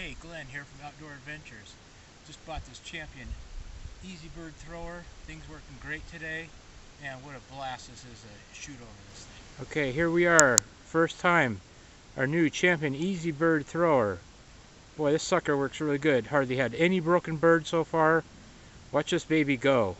Hey, Glenn here from Outdoor Adventures. Just bought this Champion Easybird thrower. Thing's working great today. and what a blast this is to shoot over this thing. Okay, here we are. First time. Our new Champion Easybird thrower. Boy, this sucker works really good. Hardly had any broken bird so far. Watch this baby go.